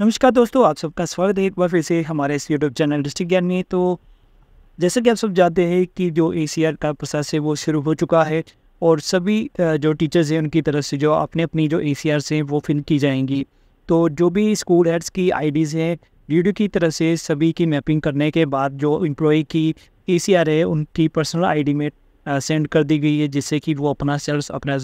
नमस्कार दोस्तों, आप सबका स्वागत है एक बार फिर से हमारे इस यूट्यूब चैनल डिस्ट्रिक्ट ज्ञान में। तो जैसे कि आप सब जानते हैं कि जो ACR का प्रोसेस है, वो शुरू हो चुका है और सभी जो टीचर्स हैं, उनकी तरफ़ से जो अपने अपनी जो ए सी हैं, वो फिल की जाएँगी। तो जो भी स्कूल हेड्स की आईडीज़ हैं वीडियो की तरफ़ से सभी की मैपिंग करने के बाद जो एम्प्लॉय की ACR है, उनकी पर्सनल आईडी में सेंड कर दी गई है, जिससे कि वो अपना सेल्स अपना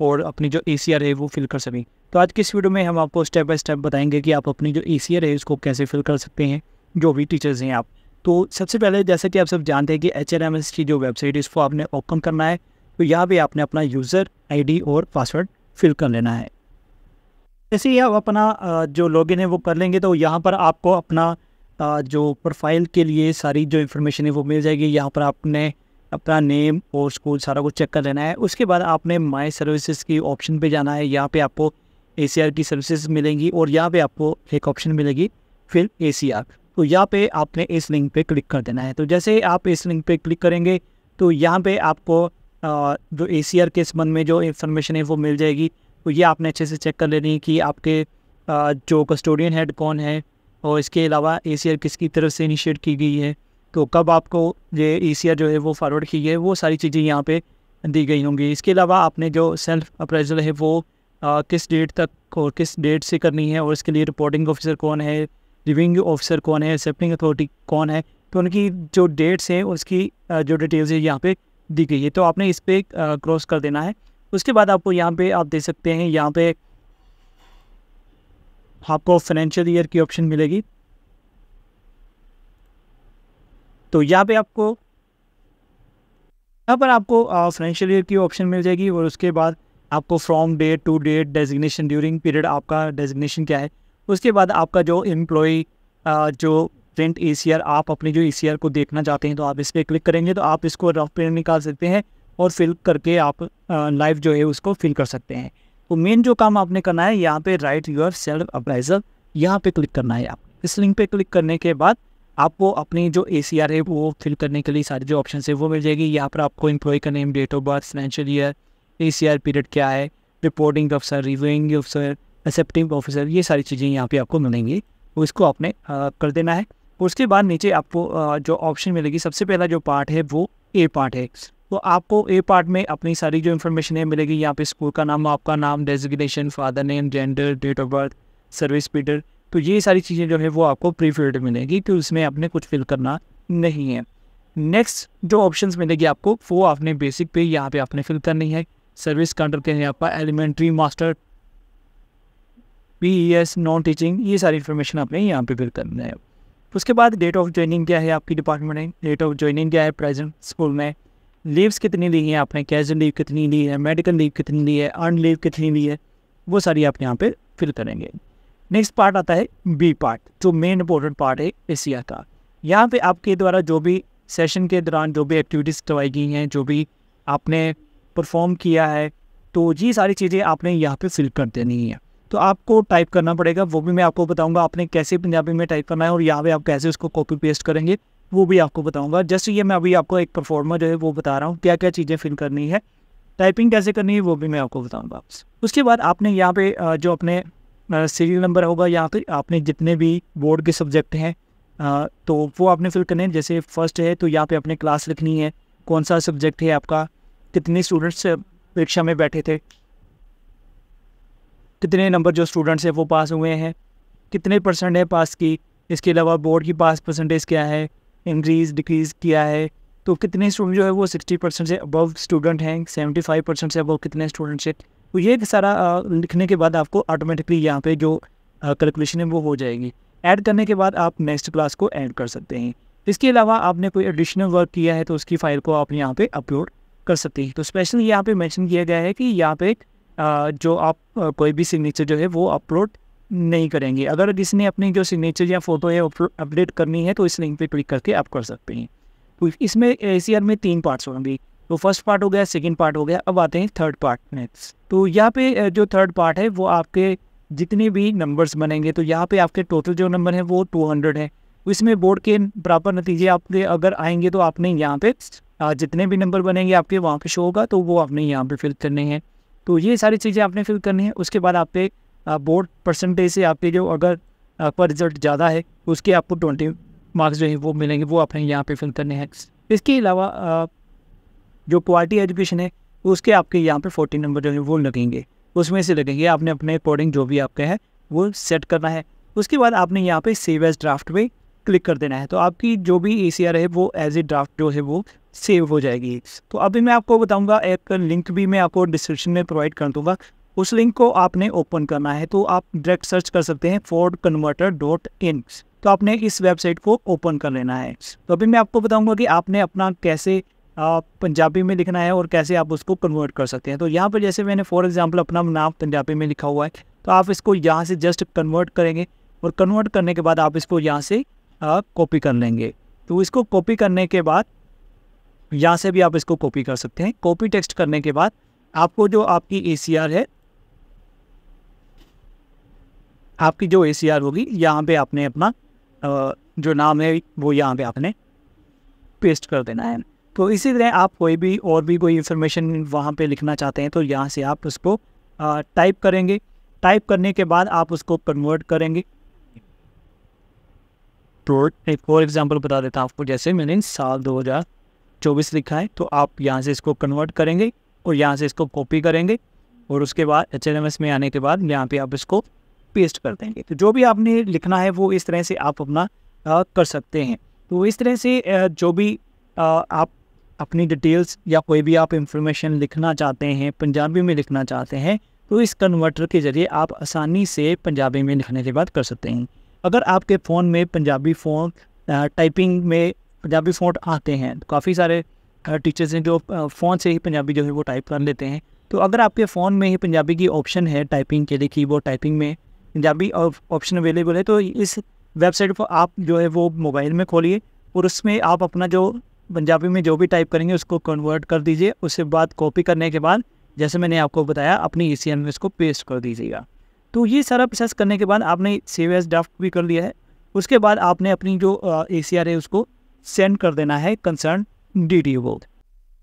और अपनी जो ACR है, वो फिल कर सकें। तो आज की इस वीडियो में हम आपको स्टेप बाय स्टेप बताएँगे कि आप अपनी जो ए है उसको कैसे फिल कर सकते हैं, जो भी टीचर्स हैं आप। तो सबसे पहले जैसे कि आप सब जानते हैं कि एच की जो वेबसाइट है, इसको आपने ओपन करना है तो यहाँ पे आपने अपना यूज़र आईडी और पासवर्ड फिल कर लेना है। जैसे ही आप अपना जो लॉगिन है वो कर लेंगे तो यहाँ पर आपको अपना जो प्रोफ़ाइल के लिए सारी जो इन्फॉर्मेशन है वो मिल जाएगी। यहाँ पर आपने अपना नेम और स्कूल सारा कुछ चेक कर लेना है। उसके बाद आपने माई सर्विसेज़ की ऑप्शन पे जाना है। यहाँ पे आपको एसीआर की सर्विसेज़ मिलेंगी और यहाँ पे आपको एक ऑप्शन मिलेगी फिर ACR तो यहाँ पे आपने इस लिंक पे क्लिक कर देना है। तो जैसे आप इस लिंक पे क्लिक करेंगे तो यहाँ पे आपको जो एसीआर के संबंध में जो इन्फॉर्मेशन है वो मिल जाएगी। तो ये आपने अच्छे से चेक कर लेनी है कि आपके जो कस्टोडियन हेड कौन है और इसके अलावा ACR किसकी तरफ़ से इनिशिएट की गई है। तो कब आपको ये ई जो है वो फॉरवर्ड की है, वो सारी चीज़ें यहाँ पर दी गई होंगी। इसके अलावा आपने जो सेल्फ अप्रेजल है वो आ, किस डेट तक और किस डेट से करनी है और इसके लिए रिपोर्टिंग ऑफिसर कौन है रिविंग ऑफिसर कौन है एक्सेप्टिंग अथॉरिटी कौन है तो उनकी जो डेट्स हैं उसकी जो डिटेल्स है यहाँ पे दी गई है। तो आपने इस पर क्रॉस कर देना है। उसके बाद आपको यहाँ पे आप देख सकते हैं यहाँ पे आपको फाइनेंशियल ईयर की ऑप्शन मिलेगी। तो यहाँ पे आपको यहाँ पर आपको फाइनेंशियल ईयर की ऑप्शन मिल जाएगी और उसके बाद आपको from date to date designation during period आपका डेजिग्नेशन क्या है? उसके बाद आपका जो एम्प्लॉय जो प्रिंट ए आप अपने जो एसीआर को देखना चाहते हैं तो आप इस पर क्लिक करेंगे तो आप इसको रफ प्रिंट निकाल सकते हैं और फिल करके आप लाइव जो है उसको फिल कर सकते हैं। तो मेन जो काम आपने करना है, यहाँ पे राइट यूर सेल्फ अप्राइजल यहाँ पे क्लिक करना है आप इस लिंक पे क्लिक करने के बाद आपको अपनी जो एसीआर है, वो फिल करने के लिए सारी जो ऑप्शन है, वो मिल जाएगी। यहाँ पर आपको एम्प्लॉय का name date of birth financial year A C R period क्या है? Reporting officer reviewing officer accepting officer ये सारी चीज़ें यहाँ पे आपको मिलेंगी। वो इसको आपने कर देना है। उसके बाद नीचे आपको आ, जो ऑप्शन मिलेगी सबसे पहला जो पार्ट है वो ए पार्ट है। तो आपको ए पार्ट में अपनी सारी जो इन्फॉर्मेशन है मिलेगी यहाँ पे स्कूल का नाम आपका नाम designation father name gender date of birth service period तो ये सारी चीज़ें जो है वो आपको प्री फ़ील्ड मिलेगी तो उसमें आपने कुछ फिल करना नहीं है। नेक्स्ट जो ऑप्शंस मिलेगी आपको वो आपने बेसिक पे यहाँ पे आपने फिल करनी है। सर्विस काउंटर के हैं आपका elementary master P E S non teaching ये सारी इन्फॉर्मेशन आपने यहाँ पे फिल करना है। उसके बाद डेट ऑफ़ ज्वाइनिंग क्या है आपकी डिपार्टमेंट में? डेट ऑफ़ ज्वाइनिंग क्या है प्रेजेंट स्कूल में? लीव्स कितनी ली हैं आपने? कैजुअल लीव कितनी ली है? मेडिकल लीव कितनी ली है? अर्न लीव कितनी ली है? वो सारी आप यहाँ पे फिल करेंगे। नेक्स्ट पार्ट आता है बी पार्ट जो मेन इंपॉर्टेंट पार्ट है एशिया का। यहाँ पे आपके द्वारा जो भी सेशन के दौरान जो भी एक्टिविटीज़ करवाई गई हैं, जो भी आपने परफॉर्म किया है तो ये सारी चीज़ें आपने यहाँ पे फिल कर देनी है। तो आपको टाइप करना पड़ेगा, वो भी मैं आपको बताऊँगा आपने कैसे पंजाबी में टाइप करना है और यहाँ पे आप कैसे उसको कॉपी पेस्ट करेंगे, वो भी आपको बताऊँगा। जस्ट ये मैं अभी आपको एक परफॉर्मर जो है वो बता रहा हूँ क्या क्या चीज़ें फिल करनी है टाइपिंग कैसे करनी है, वो भी मैं आपको बताऊँगा उसके बाद आपने यहाँ पे जो अपने सीरियल नंबर होगा, यहाँ पे आपने जितने भी बोर्ड के सब्जेक्ट हैं तो वो आपने फिल करने हैं। जैसे फ़र्स्ट है तो यहाँ पे अपने क्लास लिखनी है, कौन सा सब्जेक्ट है आपका कितने स्टूडेंट्स परीक्षा में बैठे थे? कितने नंबर जो स्टूडेंट्स हैं वो पास हुए हैं? कितने परसेंट है पास की? इसके अलावा बोर्ड की पास परसेंटेज क्या है? इंक्रीज़ डिक्रीज़ किया है? तो कितने स्टूडेंट जो है वो सिक्सटी परसेंट से अबव स्टूडेंट हैं? सेवेंटी फाइव परसेंट से अबव कितने स्टूडेंट्स हैं? तो ये सारा लिखने के बाद आपको ऑटोमेटिकली यहाँ पे जो कैलकुलेशन है वो हो जाएगी। ऐड करने के बाद आप नेक्स्ट क्लास को ऐड कर सकते हैं। इसके अलावा आपने कोई एडिशनल वर्क किया है तो उसकी फ़ाइल को आप यहाँ पे अपलोड कर सकते हैं। तो स्पेशली यहाँ पे मेंशन किया गया है कि यहाँ पे जो आप कोई भी सिग्नेचर जो है वो अपलोड नहीं करेंगे। अगर किसी ने अपनी जो सिग्नेचर या फ़ोटो है अपडेट करनी है तो इस लिंक पे क्लिक करके आप कर सकते हैं। तो इसमें ए में तीन पार्ट्स होंगे। तो फ़र्स्ट पार्ट हो गया सेकेंड पार्ट हो गया, अब आते हैं थर्ड पार्ट नेक्स्ट तो यहाँ पे जो थर्ड पार्ट है वो आपके जितने भी नंबर्स बनेंगे तो यहाँ पे आपके टोटल जो नंबर है वो 200 है। इसमें बोर्ड के प्रॉपर नतीजे आपके अगर आएँगे तो आपने यहाँ पे जितने भी नंबर बनेंगे आपके वहाँ पे शो होगा तो वो आपने यहाँ पे फिल करने हैं। तो ये सारी चीज़ें आपने फिल करनी है। उसके बाद आप पे बोर्ड परसेंटेज से आपके जो अगर आपका रिज़ल्ट ज़्यादा है, उसके आपको ट्वेंटी मार्क्स जो है वो मिलेंगे, वो आपने यहाँ पे फिल करने हैं। इसके अलावा जो क्वालिटी एजुकेशन है, उसके आपके यहाँ पे फोर्टी नंबर जो है वो लगेंगे। उसमें से लगेंगे, आपने अपने अकॉर्डिंग जो भी आपका है, वो सेट करना है। उसके बाद आपने यहाँ पे सेव एज ड्राफ्ट में क्लिक कर देना है। तो आपकी जो भी ए है, वो एज ए ड्राफ्ट जो है, वो सेव हो जाएगी। तो अभी मैं आपको बताऊँगा, एक लिंक भी मैं आपको डिस्क्रिप्शन में प्रोवाइड कर दूँगा। उस लिंक को आपने ओपन करना है तो आप डायरेक्ट सर्च कर सकते हैं फोर्ड कन्वर्टर डॉट इन तो आपने इस वेबसाइट को ओपन कर लेना है। तो अभी मैं आपको बताऊँगा कि आपने अपना कैसे पंजाबी में लिखना है और कैसे आप उसको कन्वर्ट कर सकते हैं। तो यहाँ पर जैसे मैंने फॉर एग्जांपल अपना नाम पंजाबी में लिखा हुआ है तो आप इसको यहाँ से जस्ट कन्वर्ट करेंगे और कन्वर्ट करने के बाद आप इसको यहाँ से कॉपी कर लेंगे। तो इसको कॉपी करने के बाद, यहाँ से भी आप इसको कॉपी कर सकते हैं। कॉपी टेक्स्ट करने के बाद, आपको जो आपकी एसीआर है, आपकी जो एसीआर होगी, यहाँ पे आपने अपना जो नाम है, वो यहाँ पे आपने पेस्ट कर देना है। तो इसी तरह आप कोई भी और भी कोई इन्फॉर्मेशन वहाँ पे लिखना चाहते हैं तो यहाँ से आप उसको टाइप करेंगे। टाइप करने के बाद आप उसको कन्वर्ट करेंगे। तो एक एग्जांपल बता देता हूँ आपको। जैसे मैंने साल 2024 लिखा है तो आप यहाँ से इसको कन्वर्ट करेंगे और यहाँ से इसको कॉपी करेंगे और उसके बाद एच में आने के बाद यहाँ पे आप इसको पेस्ट कर देंगे। तो जो भी आपने लिखना है वो इस तरह से आप अपना आ, कर सकते हैं। तो इस तरह से जो भी आ, आप अपनी डिटेल्स या कोई भी आप इंफॉर्मेशन लिखना चाहते हैं पंजाबी में लिखना चाहते हैं तो इस कन्वर्टर के ज़रिए आप आसानी से पंजाबी में लिखने के बाद कर सकते हैं। अगर आपके फ़ोन में पंजाबी फ़ोन टाइपिंग में पंजाबी फ़ोन आते हैं तो काफ़ी सारे टीचर्स हैं जो फ़ोन से ही पंजाबी जो है वो टाइप कर लेते हैं। तो अगर आपके फ़ोन में ही पंजाबी की ऑप्शन है टाइपिंग के लिए कीबोर्ड टाइपिंग में पंजाबी ऑप्शन अवेलेबल है तो इस वेबसाइट पर आप जो है वो मोबाइल में खोलिए और उसमें आप अपना जो पंजाबी में जो भी टाइप करेंगे उसको कन्वर्ट कर दीजिए, उसके बाद कॉपी करने के बाद, जैसे मैंने आपको बताया, अपनी ई में इसको पेस्ट कर दीजिएगा। तो ये सारा प्रोसेस करने के बाद आपने सेव एज ड्राफ्ट भी कर लिया है। उसके बाद आपने अपनी जो ए सी आर है उसको सेंड कर देना है कंसर्न डी डी को।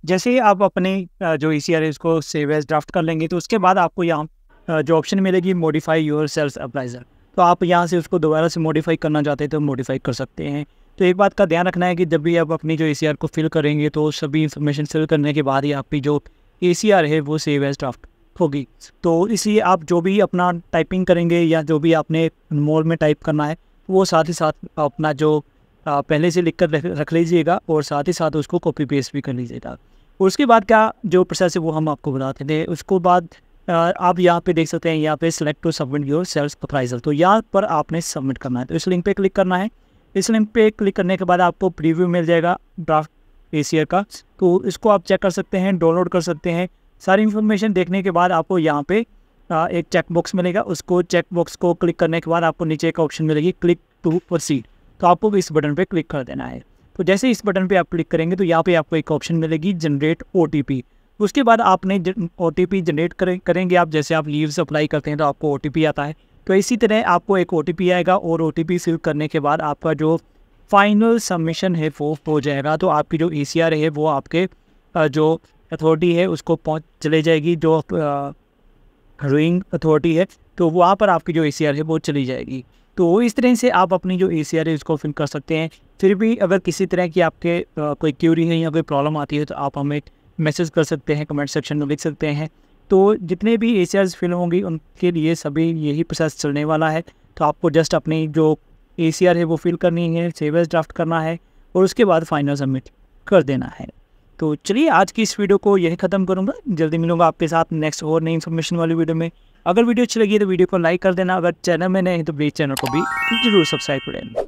जैसे ही आप अपने जो ए सी आर है उसको सेव एज ड्राफ्ट कर लेंगे तो उसके बाद आपको यहाँ जो ऑप्शन मिलेगी मॉडिफाई योर सेल्स अप्लाइजर तो आप यहाँ से उसको दोबारा से मॉडिफाई करना चाहते हैं तो मॉडिफाई कर सकते हैं। तो एक बात का ध्यान रखना है कि जब भी आप अपनी जो ए सी आर को फिल करेंगे तो सभी इन्फॉर्मेशन फिल करने के बाद ही आपकी जो ए सी आर है वो सेव एज ड्राफ्ट होगी। तो इसलिए आप जो भी अपना टाइपिंग करेंगे या जो भी आपने मोड में टाइप करना है, वो साथ ही साथ अपना जो पहले से लिख कर रख लीजिएगा और साथ ही साथ उसको कॉपी पेस्ट भी कर लीजिएगा। और उसके बाद क्या जो प्रोसेस है वो हम आपको बताते थे उसको बाद आप यहाँ पे देख सकते हैं, यहाँ पे select to submit your self appraisal तो यहाँ पर आपने सबमिट करना है। तो इस लिंक पे क्लिक करना है। इस लिंक पे क्लिक करने के बाद आपको प्रीव्यू मिल जाएगा ड्राफ्ट ए का। तो इसको आप चेक कर सकते हैं डाउनलोड कर सकते हैं। सारी इन्फॉर्मेशन देखने के बाद आपको यहाँ पे एक चेक बॉक्स मिलेगा। उसको चेक बॉक्स को क्लिक करने के बाद आपको नीचे एक ऑप्शन मिलेगी क्लिक टू प्रोसीड तो आपको इस बटन पे क्लिक कर देना है। तो जैसे इस बटन पे आप क्लिक करेंगे तो यहाँ पे आपको एक ऑप्शन मिलेगी जनरेट ओटीपी उसके बाद आपने ओ टी जनरेट करेंगे आप, जैसे आप लीव्स अप्लाई करते हैं तो आपको ओटीपी आता है। तो इसी तरह आपको एक ओटीपी आएगा और ओ टी फिल करने के बाद आपका जो फाइनल सबमिशन है, वो हो जाएगा। तो आपकी जो ई है, वो आपके जो अथॉरिटी है, उसको पहुँच चले जाएगी जो रोइंग अथॉरिटी है तो वहाँ पर आपकी जो एसीआर है वो चली जाएगी। तो इस तरह से आप अपनी जो एसीआर है उसको फिल कर सकते हैं। फिर भी अगर किसी तरह की आपके कोई क्यूरी है या कोई प्रॉब्लम आती है तो आप हमें मैसेज कर सकते हैं कमेंट सेक्शन में लिख सकते हैं। तो जितने भी ए फिल होंगी, उनके लिए सभी यही प्रोसेस चलने वाला है। तो आपको जस्ट अपनी जो एसीआर है वो फिल करनी है सेवेस ड्राफ्ट करना है और उसके बाद फाइनल सबमिट कर देना है। तो चलिए आज की इस वीडियो को यही ख़त्म करूँगा। जल्दी मिलूँगा आपके साथ नेक्स्ट और नई इन्फॉर्मेशन वाली वीडियो में। अगर वीडियो अच्छी लगी तो वीडियो को लाइक कर देना। अगर चैनल में नहीं तो प्लीज़ चैनल को भी ज़रूर सब्सक्राइब करें।